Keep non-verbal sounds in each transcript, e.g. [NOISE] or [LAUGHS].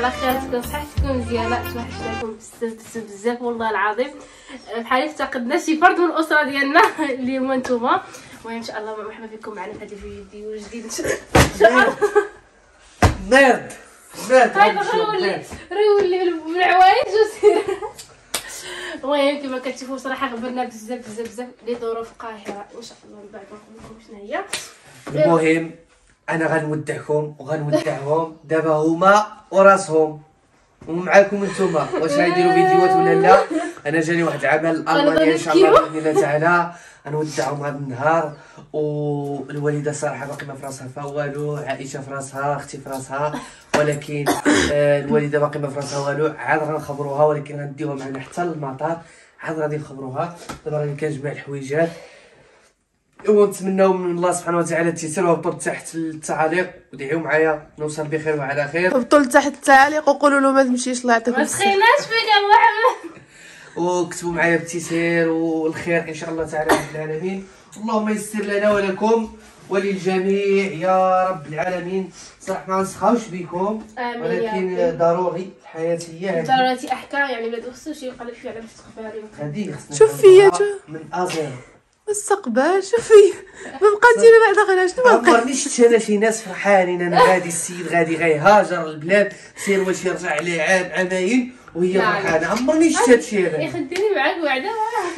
على خير تكون صحتكم مزيانه توحشناكم بزاف بزاف بزاف والله العظيم. بحال افتقدنا شي فرد من الأسرة ديالنا [LAUGHS] اللي هما نتوما. المهم إن شاء الله مرحبا بكم معنا في هذا الفيديو جديد إن شاء الله. ميرد ميرد طيب رولي رولي بالعوايج وسير المهم كما كتشوفوا صراحة غبرنا بزاف بزاف بزاف لظروف قاهره إن شاء الله من بعد نقول لكم شنو هي. المهم أنا غنودعكم وغنودعهم. دابا هما وراسهم. ومعاكم نتوما واش غيديروا فيديوهات ولا لا؟ أنا جاني واحد العمل المانيا إن شاء الله بإذن الله تعالى. غنودعهم هذا النهار. والوالدة صراحة باقي ما في راسها فا والو. عائشة في راسها أختي في راسها. ولكن آه، الوالدة باقي ما في راسها والو. عاد غنخبروها ولكن غنديوها معنا حتى للمطار عاد غادي نخبروها. دابا راني كنجمع الحويجات. ونتمناو من الله سبحانه وتعالى التيسير وهبطوا تحت التعاليق ودعيو معايا نوصل بخير وعلى خير. هبطوا لتحت التعاليق وقولوا له ما تمشيش الله يعطيكم ما الصحة تخيناش فيك يا محمد. وكتبوا معايا بالتيسير والخير إن شاء الله تعالى رب العالمين. اللهم يسر لنا ولكم وللجميع يا رب العالمين. صراحة ما نسخاوش بكم ولكن. ضروري الحياتيه هذه. ضروري أحكام يعني خصوص يبقى لك فعلا باش تخبري هذه خصنا شوف فيا. من ازير مستقبل شوفي. ما بقى ديري بعدا غير شنو ما عمرني شفت أنا شي ناس فرحانين أنا غادي السيد غادي غيهاجر البلاد سير واش يرجع عليه عام عامين وهي لا، فرحانة. عمرني شفت هادشي هذا. يخدني معاك وعدا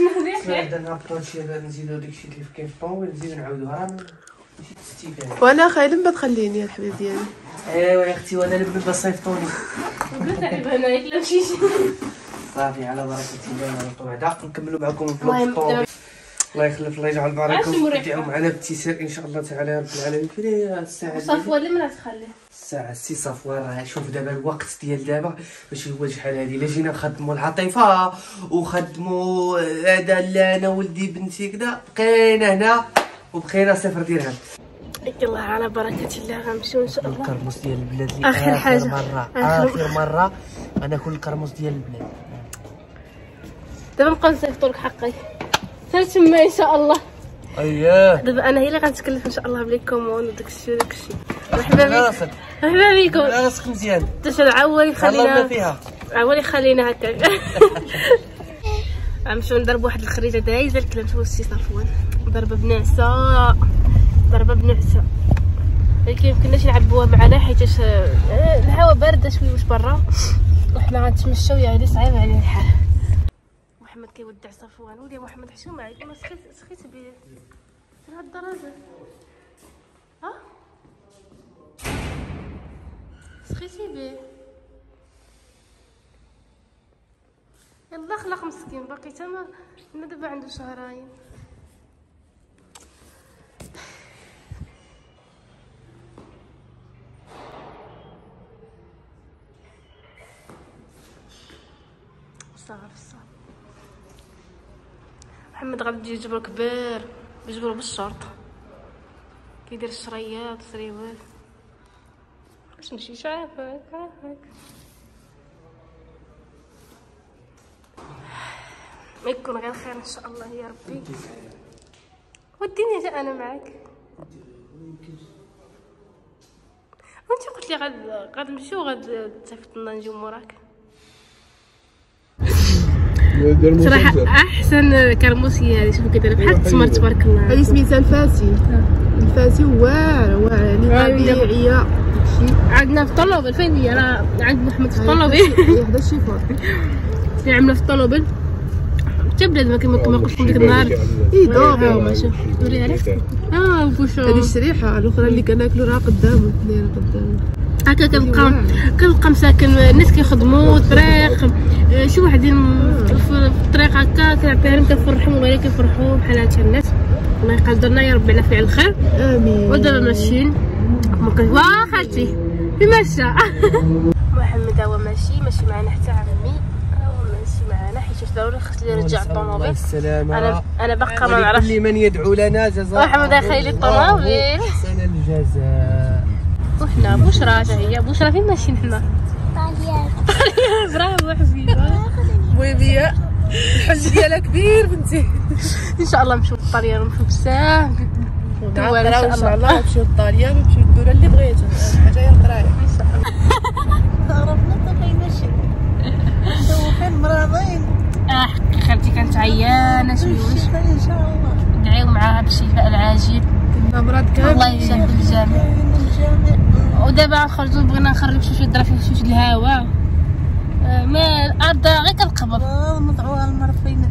نهضر خير بعد نهبطو هادشي هذا نزيدو داكشي اللي في كيف طون نزيدو نعاودوها راه وأنا خايله ما تخليني يا الحبيب ديالي. أيوا يا أختي وأنا اللي هنا ياك لا مشيتي صافي على بركة الله على طول. هذا نكملوا معكم الفلوق دابا- الله يخلف الله يجعل باركم. ودعوا معنا بالتيسير إن شاء الله تعالى يا رب العالمين. فين هي الساعة؟ صفوة لما تخليه الساعة سي صفوان راه شوف دابا الوقت ديال دابا ماشي هو شحال هادي. الا جينا نخدموا العاطفة وخدموا هذا لا أنا ولدي بنتي كذا بقينا هنا وبقينا صفر درهم. يلا على بركة الله غنمشيو إن شاء الله. الكرموس ديال البلاد اللي آخر حاجة. مرة آخر- آخر مرة. غناكل الكرموس ديال البلاد. دابا نبقى نصيفطو لك حقي. حتى تما إن شاء الله. اييه دابا أنا هي اللي غنتكلف إن شاء الله ب les commandes وداك الشيء وداك الشيء مرحبا بك. مرحبا بكم. راسك مزيان. باش العوالي خلينا خلينا فيها. عوالي خلينا هكاك غنمشيو [LAUGHS] نضربو واحد الخريطة دايزة الكلام هو السي صفوان ضربه بنعسة. ضربه بنعسة. ولكن مكناش نعبوها معنا حيتاش آه، الهوا باردة شوية واش برا. وحنا غنتمشاو يعني صعيب عليه الحال. صفوان. ولي محمد حشو معاك ما سخيت سخيت بيه. في هاد الدرجة. ها؟ سخيتي بيه. يلا خلق مسكين. باقي تما أنا دابا عنده شهرين. محمد غادي يجي جبر كبير بيجبرو بالشرطة كيدير الشريات وسريوات باش نمشي شافك عافاك ما يكون غير خير إن شاء الله يا ربي. وديني جا أنا معاك. وانت قلت لي غاد غاد نمشيو غاد تصيفط لنا نجيو موراك صراحة أحسن كرموسيه هذه. شوفوا كيدير بحال التمر تبارك الله. هذه سميتها الفاسي الفاسي واعره واعره يعني آه، طبيعية عندنا في طلوبل فين هي؟ راه عند محمد في طلوبل الشي- [LAUGHS] هذا الشيفون اللي عاملة في طلوبل حتى بلاد ما كما كما قلت لك ديك النهار إي دوغي ها هما شوف وري عليك آه بوشو هذه الشريحة الأخرى اللي كناكلو راه قدامه قدامه. هكا كنبقى كنبقى مساكن. الناس كيخدموا الطريق آه، شي واحدين في الطريق هكا كنعطيها لهم كنفرحهم كيفرحوا بحال هادشي الناس الله يقدرنا يا ربي على فعل الخير. آمين. ودابا ماشيين. واه خالتي. في مشى [LAUGHS] محمد هو ماشي. ماشي معنا حتى عمي. ضروري خصني نرجع الطوموبيل. السلامة أنا أنا باقا ما نعرفش. من يدعو لنا جزاء محمد يخلي لي الطوموبيل أحسن الجزاء. وحنا بشرى حتى هي بشرى فين ماشيين حنا طاليان [LAUGHS] برافو حبيبة. بويبيه الحج ديالها كبير بنتي. إن شاء الله نمشيو للطاليان ونمشيو بزاف نقراو شاء إن شاء الله. الله نمشيو للطاليان نمشيو الدولة اللي بغيتو. [LAUGHS] حاجة هي القرايه عرفنا طفي ماشي؟ مدوخين مرضين؟ آه خالتي كانت عيانة شويوش بالشفاء إن شاء الله. ندعيو معاها بالشفاء العاجل. كنا مرض كامل. الله يشفي الجميع. ودابا نخرجوا بغينا نخرج شوية درا فيه شوية الهواء آه، ما الأرض غير كنقبض. مضعوها المرضين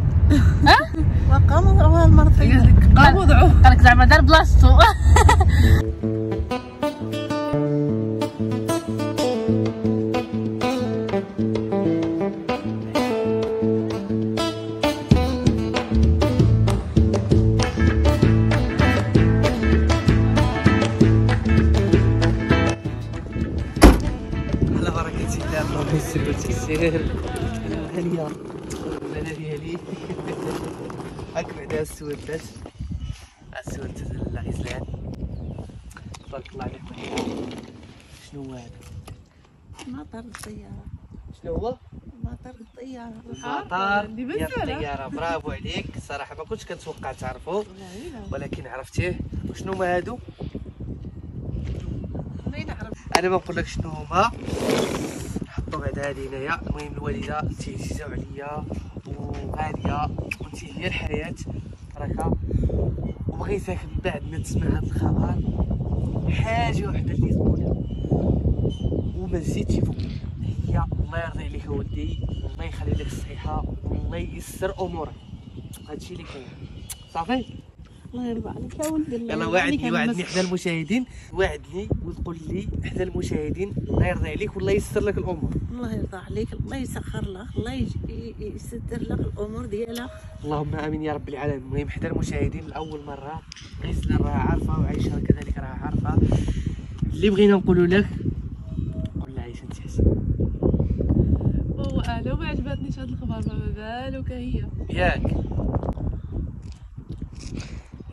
ها؟ [LAUGHS] وقع مضعوها المرضين قام وضعوه قالك زعما دار بلاصتو. [LAUGHS] وتيسير هليا أنا ديالي هاك بعدا السودات السودات الله غزلان تبارك الله عليك شنو هو هذا مطر الطيارة شنو هو مطر الطيارة بزاف. الطياره برافو عليك. الصراحه ما كنتش كنتوقع تعرفوا ولكن عرفتيه. وشنو هما هادو؟ أنا ما نقول لك شنو هما. بعد هذه هنايا. المهم الوالدة انت عزيزه عليا وغاليه وانت هي الحياة. راكا وبغيتك من بعد ما تسمع هذا الخبر. حاجة وحدة اللي تقولها. وما تزيدش فوق. هي الله يرضي عليك اودي الله يخلي لك الصحة. والله ييسر أمورك. هادشي اللي كاين. صافي؟ الله يرضى عليك. يا ولدي الله يلا يرضى عليك وعدني وعدني. حدا المشاهدين وعدني وتقول لي حدا المشاهدين الله يرضي عليك والله ييسر لك الأمور. الله يرضى عليك الله يسخر لك الله يستر لك الأمور ديالها اللهم آمين يا رب العالمين. المهم حدا المشاهدين لأول مرة غزلة راه عارفة وعايشة كذلك راه عارفة. اللي بغينا نقولوا لك قول لها عايشة أنت حسن وأنا ما عجبتنيش هاد الخبر ما بالك؟ هي. ياك.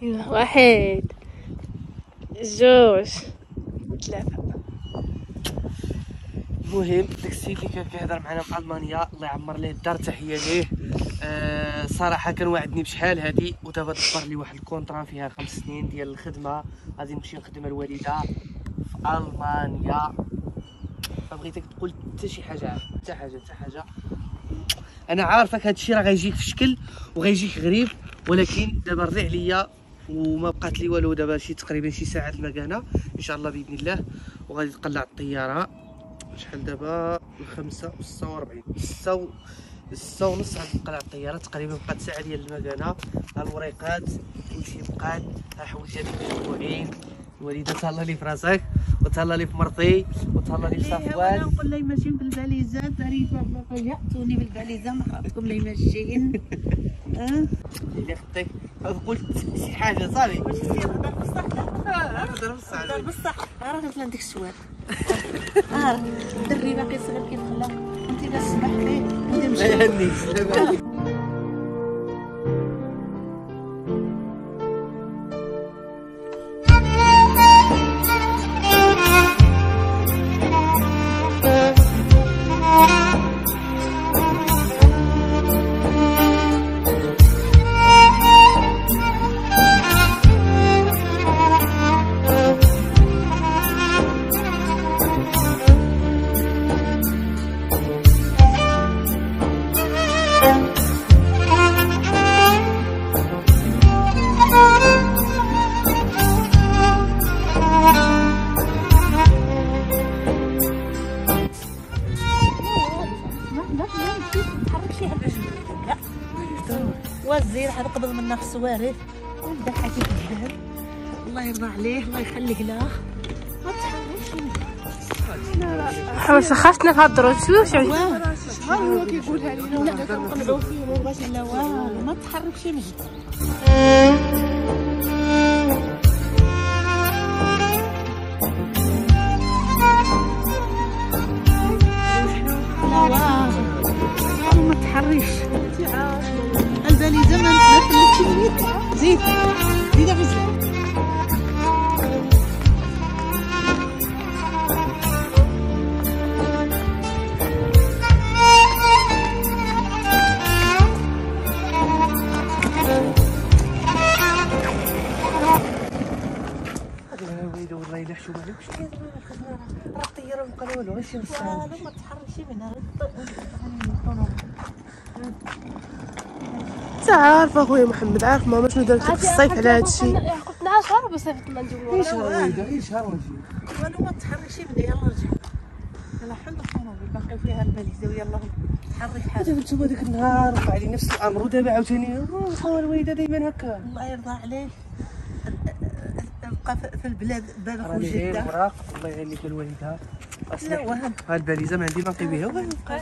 واحد جوج ثلاثة. المهم داك السيد اللي كان كيهضر معنا في ألمانيا الله يعمر ليه الدار تحية ليه. آه صراحة كان وعدني بشحال هادي ودابا دبر لي واحد الكونترا فيها خمس سنين ديال الخدمة. غادي نمشي نخدم الوالدة في ألمانيا. فبغيتك تقول حتى شي حاجة حتى حاجة حتى حاجة. أنا عارفك هادشي راه غيجيك في شكل وغيجيك غريب ولكن دابا رضي عليا وما بقات لي والو دابا شي تقريبا شي ساعة المكانة. إن شاء الله بإذن الله. وغادي تقلع الطيارة. شحال دابا؟ الخمسة وستة وربعين ستة و ستة ونص غادي تقلع الطيارة. تقريبا بقات ساعة ديال المكانة. ها الوريقات كلشي بقات ها حويجات مجموعين الوالدة تهلا لي في راسك وتهلا لي في مرتي وتهلا لي في صفوان نقول لي ماشيين بالباليزات. تاريخ فاجأتوني بالباليزة ما خاطركم لي ماشيين أه؟ اللي خطيك قلت شي حاجة صافي. واش دير هضر بصح. آه، هضر بصح هضر. بصح. راه مثل عندك السواد آه الدري باقي صغير كيتخلى أنت الا سمحت ليه أنت ما مشي منا في السواري وبدا حكي الله يرضى عليه الله يخليك له. حنا سخفتنا في هاد هو كيقولها لينا فيه ما بغاش لا والو ما تحركش مجد منيت زيد زيد غزه الا حشومه عليك واش كاين راه الطياره ما بقى والو غير شي نص لا لا ما تحركش منها انت عارف اخويا محمد عارف ماما شنو دارت لك في الصيف على هذا الشيء قلت لها شهر بس صيفط ما نجيب إيش رويده إيش رويده والو ما تحركش منها يلا رجع يلا حل الطوموبيل باقي فيها الباليزه ويلا حالك. دابا نتوما داك النهار وقع لي نفس الامر ودابا عاوتاني. الوالده دائما هكا. الله يرضى عليك. ابقى في- البلاد غير وجده مراق الله يعين لك الوالده لا وهم ها الباليزه ما عندي باقي بها وغير راه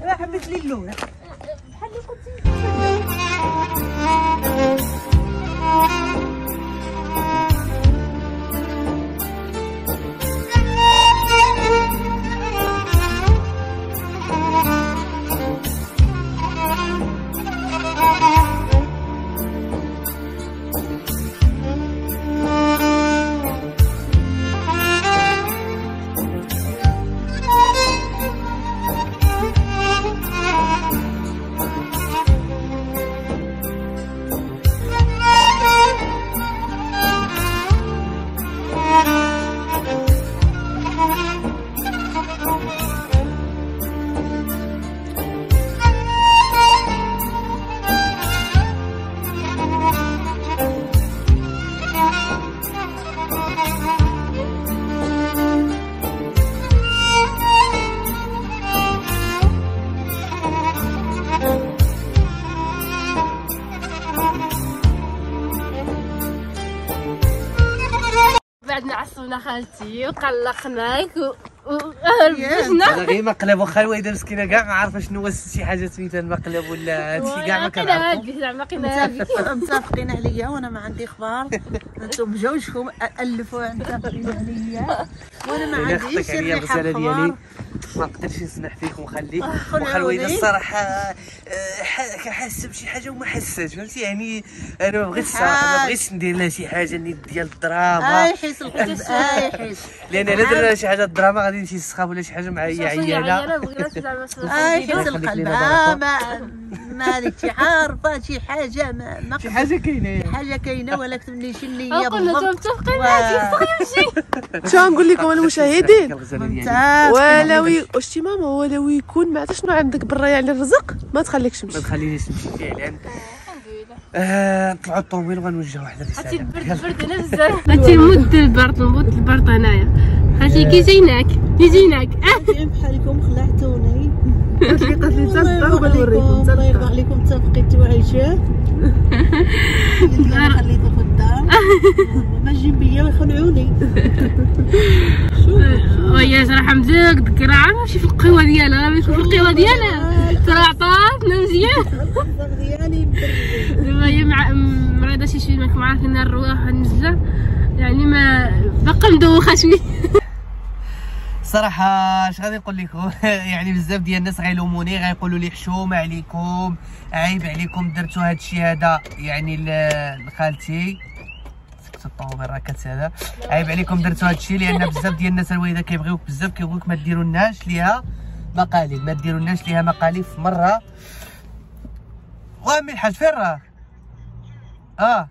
لا حبيت لي اللوحه بعدنا عصبنا خالتي وقلقناك و- أنا غير مقلب واخا الوالده مسكينه كاع ما عارفة شنو هو شي حاجة سميتها المقلب ولا هادشي كاع ما كنعرفو. متفقين عليا وأنا ما عندي أخبار أنتم بجوجكم ألفوا متفقين عليا. وأنا ما عنديش الريحه الرساله ديالي. ما نقدرش نسمح فيك ونخليك خل واخا الوالده. الصراحة آه، حاسه بشي حاجة وما حساش فهمتي؟ يعني أنا ما بغيتش حاج. ما بغيتش ندير لها شي حاجة ديال الدراما. اي حيس القلب. اي حيس [LAUGHS] لأن الا درنا لها شي حاجة الدراما غادي نمشي نسخاب ولا شي حاجة معايا عيانه بغيت زعما اي حيس يخليك القلب آه. ما مالك شي عارفة شي حاجة ما ما شي حاجة كاينة. حاجة كاينة ولا كتب لي شي هي لهم بالضبط. متفقين و- [LAUGHS] شو نقول لكم المشاهدين ولو ي- واش تي ماما ولو يكون ما عرفتش شنو عندك برا يعني الرزق؟ ما تخليكش ما تمشي تخلينيش نمشي فعلا الحمد لله. آه، نطلعوا الطوموبيل وغنوجهوا واحد هاتي الرساله البرد البرد هنا بزاف [LAUGHS] هاتي مد البرد نمد البرد هنايا. هاتي كي جيناك. كي جيناك آه بحالكم خلعتوني. قالت لي قالت لي الله تصدق يرضى ونوريكم عليكم الله يرضى تصدق عليكم متفقين انت وعيشه اللي [LAUGHS] أنا خليته في الدار. [LAUGHS] ما تجي بيا ويخلعوني ويا صراحة مزاق ذكرى ماشي في القوة ديالها في القوة ديالها. [LAUGHS] ترى عطاتنا مزيان. دابا هي مريضة شي شوية ماك معرف ان الرواح النزلة يعني ما باقا مدوخة شوية. صراحة اش غادي نقول لكم [LAUGHS] يعني بزاف ديال الناس غيلوموني غيقولوا لي حشومة عليكم عيب عليكم درتوا هذا الشيء هذا يعني لخالتي الطوموبيل راه كتسالى عيب عليكم درتوا هذا الشيء لأن بزاف ديال الناس الوالدة كيبغيوك بزاف كيقولك ما ديرولناش ليها مقالب ما ديرولناش ليها مقالب في مرة. وامي الحاج فين راه؟ آه.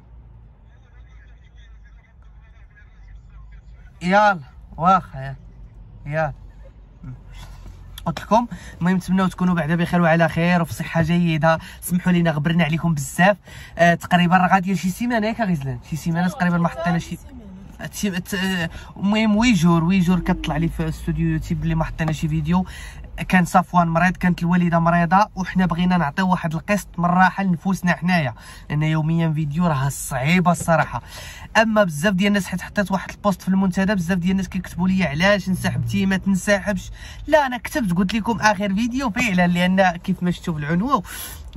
يلا واخا يا. قلت لكم المهم نتمنوا تكونوا بعدا بخير وعلى خير وفي صحة جيدة. سمحوا لينا غبرنا عليكم بزاف. آه تقريبا راه غادي شي سيمانة ياك غزلان شي سيمانة تقريبا ما حطينا شي آه، المهم ويجور ويجور كطلع لي في الاستوديو يوتيوب اللي ما حطينا شي فيديو. كان صفوان مريض كانت الوالدة مريضة وحنا بغينا نعطيو واحد القسط من الراحة لنفوسنا حنايا. لأن يوميا فيديو راه صعيبة الصراحة. أما بزاف ديال الناس حيت حطيت واحد ال post في المنتدى بزاف ديال الناس كيكتبوا لي علاش انسحبتي ما تنسحبش. لا أنا كتبت قلت لكم آخر فيديو فعلا لأن كيف ما شفتوا في العنوان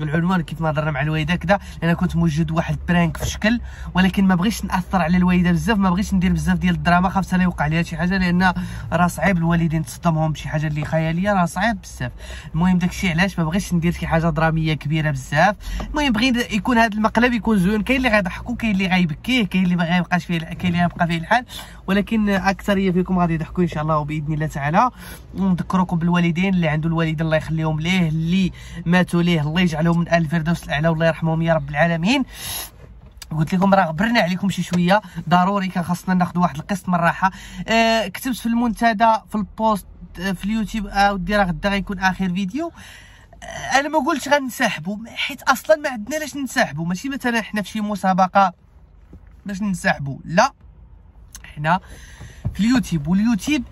العنوان كيف ما هضرنا مع الوالدة كذا أنا كنت موجد واحد prank في شكل ولكن ما بغيتش نأثر على الوالدة بزاف ما بغيتش ندير بزاف ديال الدراما خاف لا يوقع ليها شي حاجة لأن راه صعيب الوالدين تصدمهم بشي حاجة اللي خيالية راه صعيب بزاف. المهم داكشي علاش ما بغيتش ندير شي حاجة درامية كبيرة بزاف. المهم بغيت يكون هذا المقلب يكون زوين كاين اللي غيضحكوا كاين اللي غيبكيه كاين اللي ما غيبقاش فيه كاين اللي غيبقى فيه الحال ولكن أكثرية فيكم غادي يضحكوا إن شاء الله وبإذن الله تعالى. ونذكركم بالوالدين اللي عنده الوالدين الله يخليهم ليه اللي ماتوا ليه الله يجعلهم من أهل الفردوس الأعلى والله يرحمهم يا رب العالمين. قلت لكم راه غبرنا عليكم شي شوية. ضروري كان خاصنا ناخذ واحد القسط من الراحة. آه كتبت في المنتدى في ال post آه، في اليوتيوب اودي راه غدا غيكون آخر فيديو. آه أنا ما قلتش غنسحبوا حيت أصلا ما عندنا لاش نسحبوا ماشي مثلا حنا في شي مسابقة باش نسحبوا لا. حنا في اليوتيوب واليوتيوب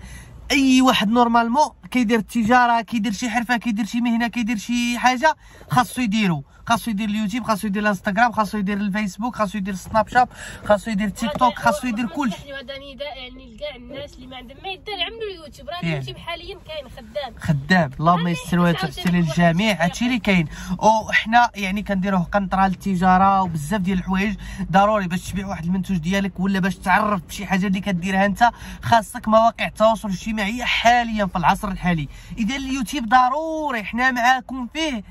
أي واحد normalement كيدير التجارة كيدير شي حرفة كيدير شي مهنة كيدير شي حاجة خاصو يديرو. خاصو يدير اليوتيوب خاصو يدير الانستغرام خاصو يدير الفيسبوك خاصو يدير السناب شات خاصو يدير تيك توك خاصو يدير كلشي هذا نداء يعني لكاع الناس اللي ما عندهم ما يدير يعملوا اليوتيوب. راه. اليوتيوب حاليا كاين خدام. خدام. اللهم يسر عاوتاني للجميع هادشي اللي كاين. وحنا يعني كنديروه قنطرة للتجارة وبزاف ديال الحوايج. ضروري باش تبيع واحد المنتوج ديالك ولا باش تعرف بشي حاجة اللي كديرها أنت. خاصك مواقع التواصل الاجتماعي حاليا في العصر الحالي إذا اليوتيوب ضروري حنا معاكم فيه.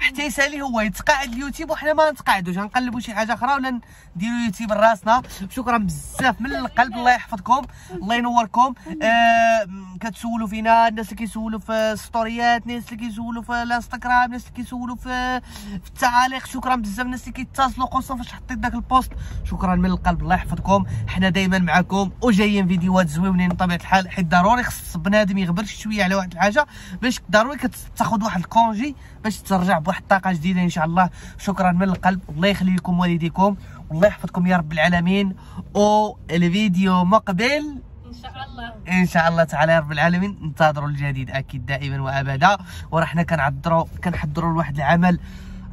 حتى يسالي هو. يتقاعد اليوتيوب وحنا ما نتقاعدوش. غنقلبوا شي حاجة أخرى ولا نديروا يوتيوب لراسنا. شكرا بزاف من القلب. الله يحفظكم. الله ينوركم. آه كتسولوا فينا. الناس اللي كيسولوا في الستوريات الناس اللي كيسولوا في الانستغرام الناس اللي كيسولوا في في التعاليق. شكرا بزاف. الناس اللي كيتصلوا خصوصا فاش حطيت داك البوست. شكرا من القلب. الله يحفظكم. حنا دائما معكم وجايين فيديوهات زوينين بطبيعة الحال. حيت ضروري خص بنادم يغبر شوية على واحد الحاجة. باش ضروري كتاخذ واحد ال congé باش ترجع بواحد الطاقة جديدة إن شاء الله. شكرا من القلب. الله يخلي لكم والديكم. والله يحفظكم يا رب العالمين. والفيديو مقبل. إن شاء الله. إن شاء الله تعالى يا رب العالمين. انتظروا الجديد أكيد دائما وأبدا. وراه حنا كنعذروا كنحضروا لواحد العمل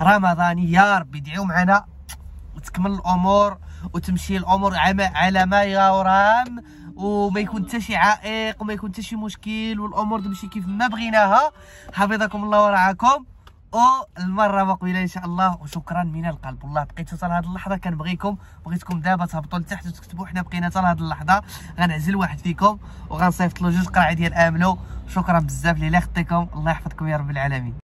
رمضاني. يا رب يدعيو معنا. وتكمل الأمور وتمشي الأمور على ما يرام. وما يكون حتى شي عائق وما يكون حتى شي مشكل والأمور تمشي كيف ما بغيناها. حفظكم الله ورعاكم. والمرة مقبلة إن شاء الله وشكرا من القلب. والله بقيتوا حتى لهاد اللحظة. كنبغيكم بغيتكم دابا تهبطوا لتحت وتكتبوا حنا بقينا حتى لهاد اللحظة. غنعزل واحد فيكم وغنصيفط له جوج قراعي ديال املو شكرا بزاف لله خطيكم. الله يحفظكم يا رب العالمين.